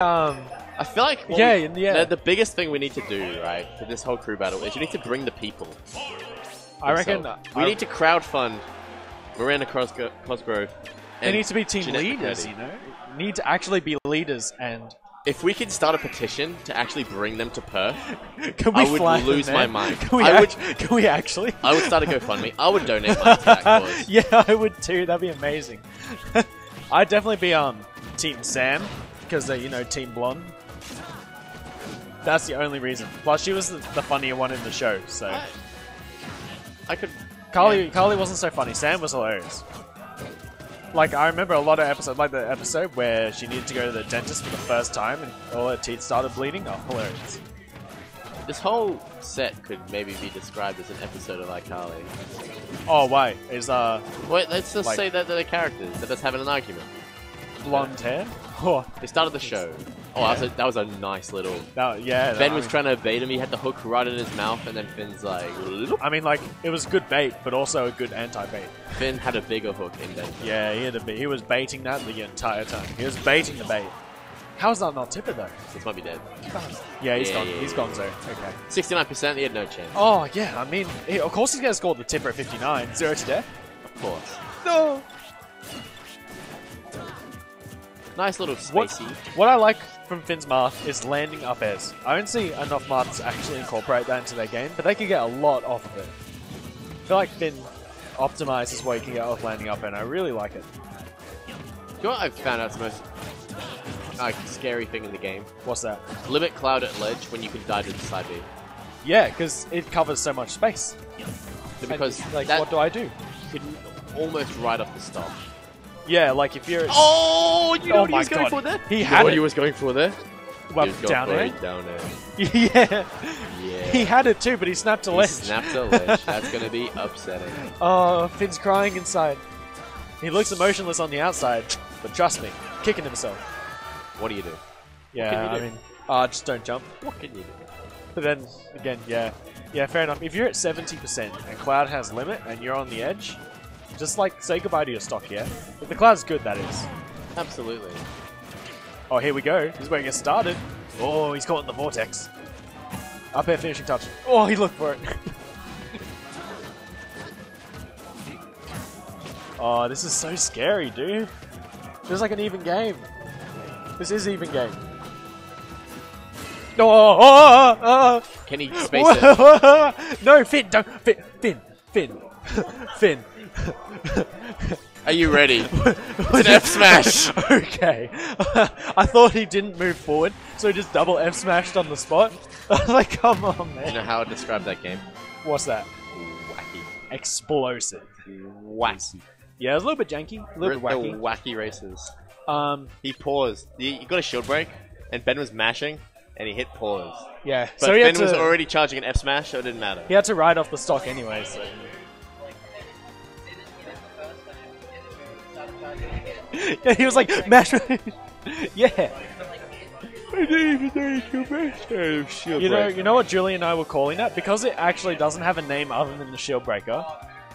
um, I feel like Yeah, we- yeah. The, the biggest thing we need to do, right, for this whole crew battle is you need to bring the people. I reckon we I- need to crowdfund Miranda Cosgro- Cosgrove. They need to be team Jennette leaders, McCurdy. you know. Need to actually be leaders, and If we could start a petition to actually bring them to Perth, can we I would lose my mind. Can we, I act- can we actually? I would start a GoFundMe. I would donate money to that cause. yeah, I would too. That'd be amazing. I'd definitely be um Team Sam because they're you know Team Blonde. That's the only reason. Plus, she was the, the funnier one in the show. So I, I could. Carly, yeah. Carly wasn't so funny. Sam was hilarious. Like I remember a lot of episodes, like the episode where she needed to go to the dentist for the first time and all her teeth started bleeding. Oh, hilarious! This whole set could maybe be described as an episode of iCarly. Oh, why? is uh Wait, let's just Like- say that they're the characters. They're just having an argument. Blonde hair? Oh, They started the show. Oh, that, was a, that was a nice little. that, yeah. Ben I was mean- trying to bait him. He had the hook right in his mouth, and then Finn's like, "Loop." I mean, like it was good bait, but also a good anti-bait. Finn had a bigger hook in Ben. Yeah, he had a bit. He was baiting that the entire time. He was baiting the bait. How is that not tipper though? This might be dead. Yeah, he's Yeah, gone. yeah, He's yeah. gone, so okay. Sixty-nine percent. He had no chance. Oh yeah, I mean, he, of course he's gonna score the tipper at 59. Zero to death. Of course. No. Nice little What, spacey. what I like from Finn's Marth is landing up airs. I don't see enough Marths actually incorporate that into their game, but they could get a lot off of it. I feel like Finn optimizes what he can get off landing up, and I really like it. You know what I've found out's the most like scary thing in the game? What's that? Limit cloud at ledge when you can die to the side B. Yeah, because it covers so much space. Because And, like, what do I do? could almost right off the stop. Yeah, like if you're Oh, you know Oh what he my was going for there? He You know had what it. he was going for there? well, He down for there. down there. yeah, Yeah. he had it too, but he snapped a He ledge. snapped a ledge. That's gonna be upsetting. Oh, Finn's crying inside. He looks emotionless on the outside, but trust me, kicking himself. What do you do? Yeah, can you I do? mean, uh, just don't jump. What can you do? But then again, yeah, yeah, fair enough. If you're at seventy percent and Cloud has limit and you're on the edge, just like say goodbye to your stock. Yeah, if the Cloud's good, that is. Absolutely. Oh, here we go. This is where it gets started. Oh, he's caught in the vortex. Up air finishing touch. Oh, he looked for it. oh, this is so scary, dude. Feels like an even game. This is even game. Oh, oh, oh, oh, oh, Can he space it? oh. no, Finn, don't, Finn, Finn, Finn, Finn. Are you ready? it's an F smash. okay. I thought he didn't move forward, so he just double F smashed on the spot. I was like, come on, man. You know how I describe that game? What's that? Wacky. Explosive. Wacky. Yeah, it was a little bit janky, a little bit wacky. wacky races. Um, He paused. He, he got a shield break, and Ben was mashing, and he hit pause. yeah. But so Ben had was already charging an F smash, so it didn't matter. he had to ride off the stock anyway. So. Yeah, he was like, master. yeah. You know, you know what Julie and I were calling it because it actually doesn't have a name other than the Shield Breaker.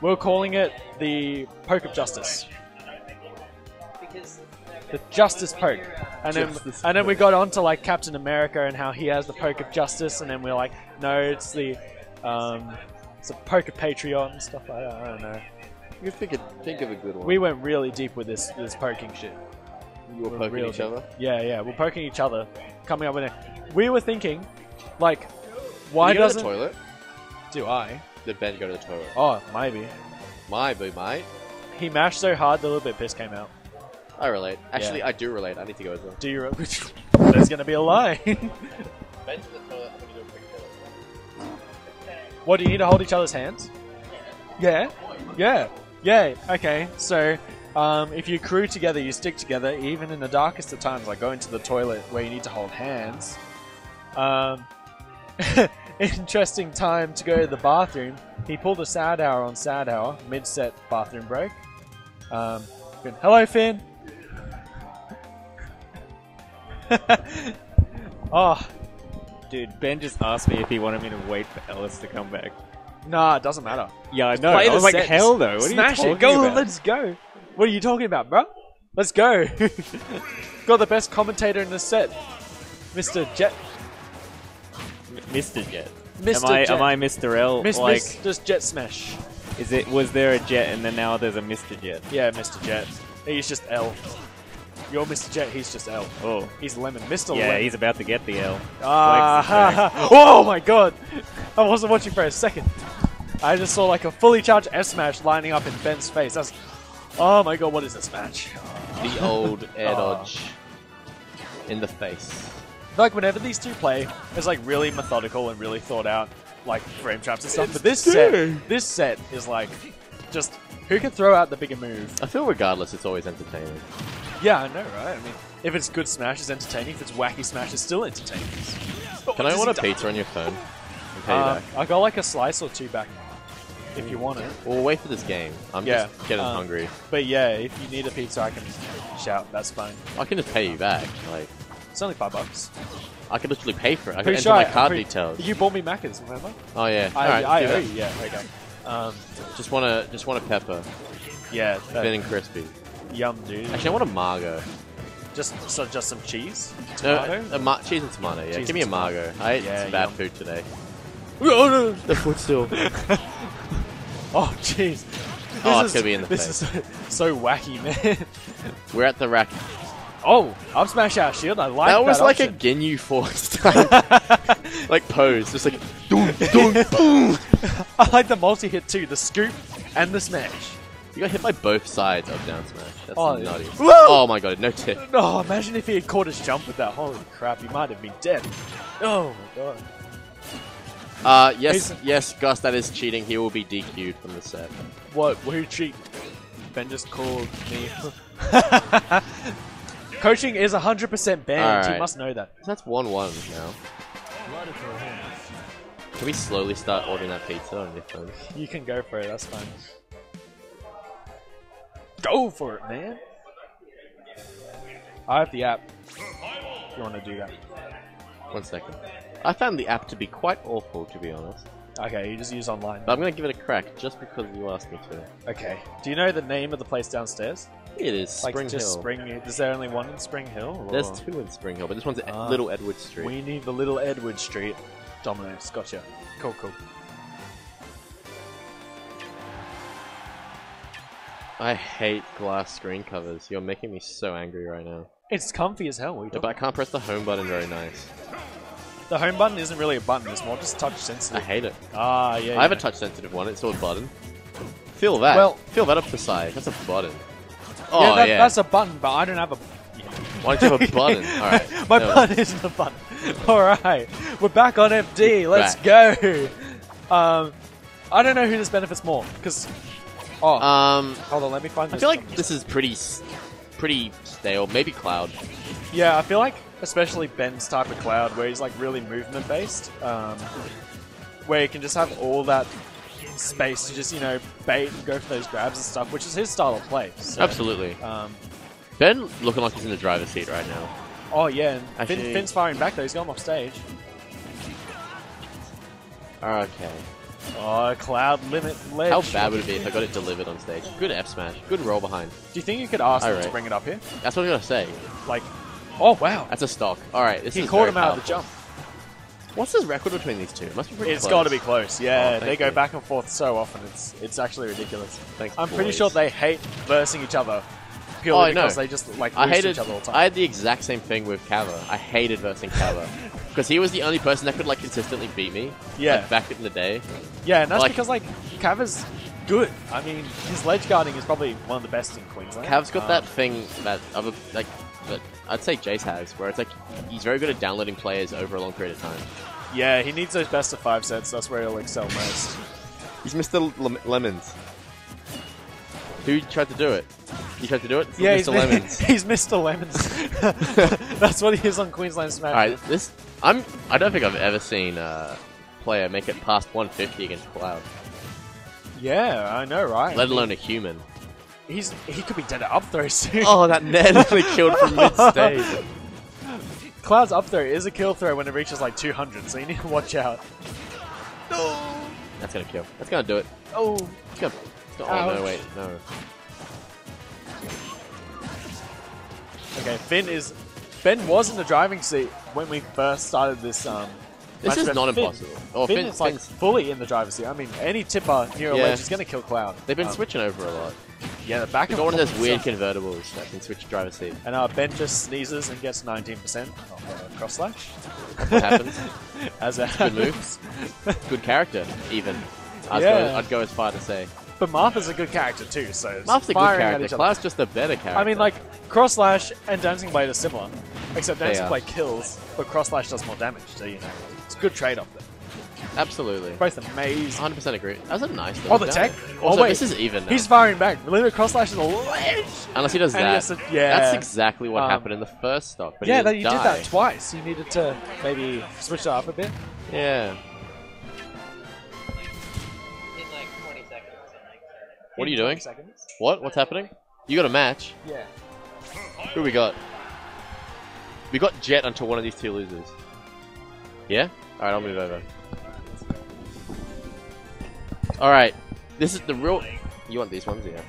We're calling it the Poke of Justice. The Justice Poke, and then Justice and then we got on to like Captain America and how he has the Poke of Justice, and then we're like, no, it's the um, it's a Poke of Patriot and stuff like that. I don't know. You think of, think of a good one. We went really deep with this this poking shit. we were we're poking each deep. other. Yeah, yeah, we're poking each other, coming up with it. We were thinking, like, why Did you go to doesn't the toilet? do I? Did Ben go to the toilet? Oh, maybe. Maybe, boo, mate. He mashed so hard the little bit of piss came out. I relate. Actually, Yeah. I do relate. I need to go as well. Do you? There's gonna be a line. Ben to the toilet. I'm gonna do a quick toilet. what do you need to hold each other's hands? Yeah, yeah, yeah. Okay, so um, if you crew together, you stick together, even in the darkest of times, like going to the toilet where you need to hold hands. Um, interesting time to go to the bathroom. He pulled a SadHour on SadHour mid set bathroom break. Um, Finn, hello, Finn. oh, Dude, Ben just asked me if he wanted me to wait for Ellis to come back. Nah, it doesn't matter. Yeah, I know. I was like, hell no. What Smash are you it. talking Go, about? let's go. What are you talking about, bro? Let's go. Got the best commentator in the set, Mr. Jet. Mr. Jet. Mr. Am I Jet. am I Mr. L? Miss, like, Miss, just Jet Smash. is it? Was there a Jet and then now there's a Mr. Jet? Yeah, Mr. Jet. He's just L. You're Mr. Jet, he's just L. Oh, He's Lemon. Mr. yeah, Lemon. he's about to get the L. Ah, ha. oh my god! I wasn't watching for a second. I just saw like a fully charged S smash lining up in Ben's face. That's. Oh my god, what is this match? The old air Aw. dodge in the face. Like whenever these two play, it's like really methodical and really thought out, like frame traps and stuff. But this set, this set is like just who can throw out the bigger move. I feel regardless, it's always entertaining. Yeah, I know, right? I mean, if it's good smash, it's entertaining. If it's wacky smash, it's still entertaining. Can I order pizza on your phone? And pay you Um, back? I got like a slice or two back if you want it. We'll wait for this game. I'm Yeah, just getting um, hungry. But yeah, if you need a pizza, I can shout. That's fine. I can just pay you back. Like It's only five bucks. I can literally pay for it. I can Pretty enter sure my I- card pretty- details. You bought me Macca's, remember? Oh yeah. I, Alright, I do owe you. Yeah, okay. Um, Just want to just want a pepper, yeah, that- thin and crispy. yum, dude. Actually, I want a margo. Just so just some cheese, No, tomato. a ma- cheese and tomato. Yeah, Cheese give me a and margo. I ate Yeah, some bad yum. food today. oh no! The footstool. Oh jeez. Oh, This it's gonna be in the This is so, so wacky, man. We're at the rack. Oh, up smash out shield. I like that that. was like option. a Ginyu Force type, like pose, just like doom, doom, boom. I like the multi hit too. The scoop and the smash. You got hit by both sides of down smash. That's Oh, nutty. Whoa! Oh my god, no tip. Oh, imagine if he had caught his jump with that. Holy crap, he might have been dead. Oh my god. Uh, yes, He's- yes, Gus, that is cheating. He will be DQ'd from the set. What? Who cheat? Ben just called me. Coaching is 100% banned. You must know that. That's 1-1 now. Can we slowly start ordering that pizza on your phone? You can go for it. That's fine. Go for it, man. I have the app. If you want to do that. One second. I found the app to be quite awful, to be honest. Okay, you just use online. But I'm gonna give it a crack just because you asked me to. Okay. Do you know the name of the place downstairs? It is Like Spring just Hill. Spring. Is there only one in Spring Hill? There's two in Spring Hill, but this one's at Ah. Little Edward Street. We need the little Edward Street. Domino's. Gotcha. Cool, cool. I hate glass screen covers. You're making me so angry right now. It's comfy as hell. What are you Yeah, but I can't press the home button very nice. The home button isn't really a button. It's more just touch sensitive. I hate it. Ah, yeah. I have a touch sensitive one. It's all a button. Feel that. Well- feel that up the side. That's a button. Oh yeah, yeah. that's a button, but I don't have a. Why don't you have a button? All right. My No. button isn't a button. All right, we're back on FD. Let's go. Um, I don't know who this benefits more because. Oh, Um, hold on. Let me find. I feel like this is pretty, pretty stale. Maybe Cloud. Yeah, I feel like especially Ben's type of cloud, where he's like really movement based, um, where he can just have all that space to just you know bait and go for those grabs and stuff, which is his style of play. So, Absolutely. Um, Ben looking like he's in the driver's seat right now. oh yeah, and Finn, Finn's firing back though. He's going off stage. Okay. Oh, cloud limit ledge. How bad would it be if I got it delivered on stage? Good F smash. Good roll behind. Do you think you could ask him to bring it up here? That's what I'm gonna say. Like, oh wow, That's a stock. All right. This he is caught him out of the jump. What's his record between these two? It must be pretty It's got to be close. Yeah, Oh, they go you. back and forth so often. It's it's actually ridiculous. Thanks, I'm pretty sure they hate versing each other Oh, purely I know. because they just like I hated. each other all the time. I had the exact same thing with Kava. I hated versing Kava because he was the only person that could like consistently beat me. Yeah. Like, back in the day. Yeah, and that's Like- because like Cava's good. I mean, his ledge guarding is probably one of the best in Queensland. Cav's got Um, that thing that other like that I'd say Jace has, where it's like he's very good at downloading players over a long period of time. Yeah, he needs those best of five sets. That's where he'll excel most. He's Mr. Lem- Lemons. Who tried to do it? He tried to do it. It's yeah, Mr. he's, Lemons. he's Mr. Lemons. that's what he is on Queensland Smash. All right, this I'm. I don't think I've ever seen a player make it past 150 against Cloud, Yeah, I know, right? let alone a human. He's he could be dead at up throw soon. Oh, that nearly killed from mid stage. Cloud's up throw is a kill throw when it reaches like 200, so you need to watch out. That's gonna kill. That's gonna do it. Oh, It's gonna. it's gonna- oh no, wait, no. Okay, Finn is. Ben was in the driving seat when we first started this. Um, This is not Finn- impossible. Oh, Finn Finn- is like Finn's- fully in the driver's seat. I mean, any tipper near a Yeah. ledge is going to kill Cloud. They've been Um, switching over a lot. Yeah, the back and got one of those weird stuff. convertibles that can switch driver's seat. And uh, Ben just sneezes and gets 19% off uh, cross slash. What happens? As a Good move. Good character, even. I'd, Yeah. go, I'd go as far to say. But Marth's a good character too, so Marth's a good character. Cloud's just a better character. I mean, like cross slash and dancing blade are similar, except dancing blade kills, but cross slash does more damage. So you know, good trade off there. absolutely. Both amazing. 100% agree. That was a nice Oh, little the down. tech. Also, oh wait, this is even now. He's firing back. Remember, cross slash is a ledge. Unless he does And he that. has to- yeah. That's exactly what Um, happened in the first stock. But he yeah, that, didn't you did die. that twice. You needed to maybe switch it up a bit. Yeah. in like 20 seconds. What are you doing? Seconds. What? What's happening? You got a match. Yeah. Who we got? We got Jet until one of these two loses. Yeah? Alright, I'll move over. Alright. This is the real... You want these ones? Yeah.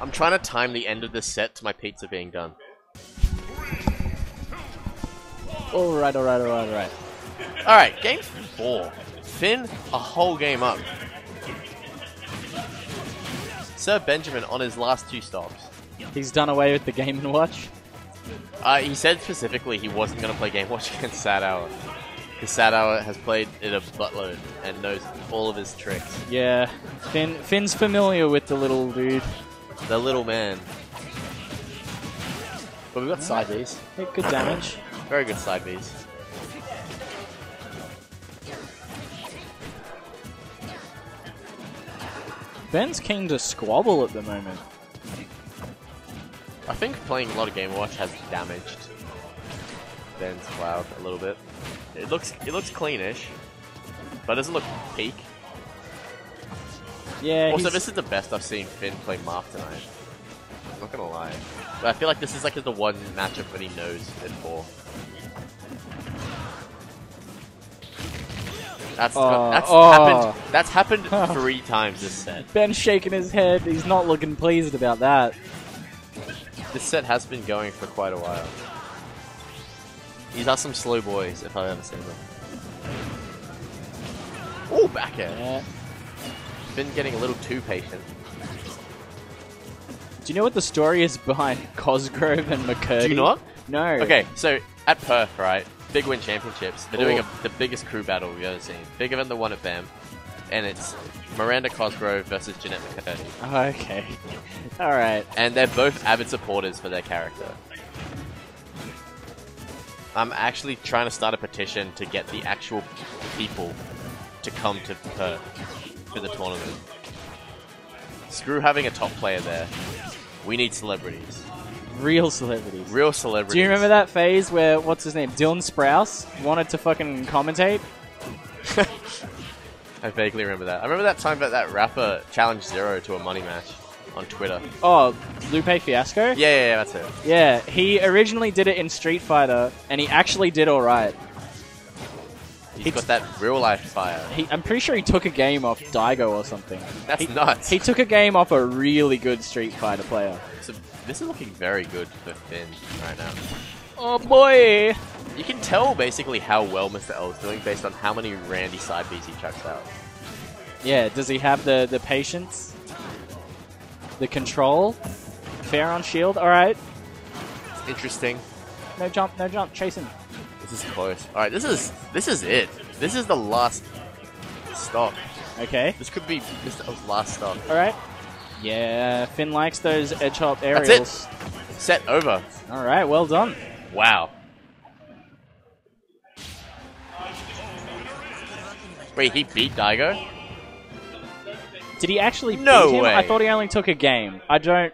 I'm trying to time the end of this set to my pizza being done. Alright, alright, alright, alright. Alright, game four. Finn, a whole game up. Sir Benjamin on his last two stops. He's done away with the Game and Watch. Uh, he said specifically he wasn't going to play Game Watch against SadHour. Because SadHour has played it a buttload and knows all of his tricks. Yeah, Finn. Finn's familiar with the little dude. The little man. But we've got side Bs. Good damage. Very good side Bs. Ben's keen to squabble at the moment. I think playing a lot of Game Watch has damaged Ben's Cloud a little bit. It looks it looks cleanish, but it doesn't look peak. Yeah, Also, he's- this is the best I've seen Finn play Marth tonight. I'm not gonna lie. But I feel like this is like the one matchup that he knows it for. That's, Oh, that's oh. happened. That's happened three times this set. Ben's shaking his head. He's not looking pleased about that. This set has been going for quite a while. These are some slow boys, if I've ever seen them. Oh, back air. Yeah. Been getting a little too patient. Do you know what the story is behind Cosgrove and McCurdy? Do you not? No. Okay, so at Perth, right, Big Win Championships, they're doing Oh. a, the biggest crew battle we've ever seen. Bigger than the one at BAM. And it's Miranda Cosgrove versus Jennette McCurdy. Okay. All right. And they're both avid supporters for their character. I'm actually trying to start a petition to get the actual people to come to Perth for the tournament. Screw having a top player there. We need celebrities. Real celebrities. Real celebrities. Do you remember that phase where what's his name, Dylan Sprouse, wanted to fucking commentate? I vaguely remember that. I remember that time that that rapper challenged Zero to a money match on Twitter. Oh, Lupe Fiasco. Yeah, yeah, yeah that's it. Yeah, he originally did it in Street Fighter, and he actually did all right. He's It's- got that real life fire. He, I'm pretty sure he took a game off Daigo or something. That's he, nuts. He took a game off a really good Street Fighter player. So this is looking very good for Finn right now. Oh boy! You can tell basically how well Mr. L is doing based on how many Randy side Bs he chucks out. Yeah, does he have the the patience, the control? Fair on shield. All right, It's interesting. no jump, no jump, chase him. This is close. All right, this is this is it. This is the last stop. Okay, This could be Mr. L's last stop. all right. Yeah, Finn likes those edge hop aerials. That's it. Set over. All right, well done. Wow. Wait, he beat Daigo? Did he actually No beat him? way. I thought he only took a game. I don't.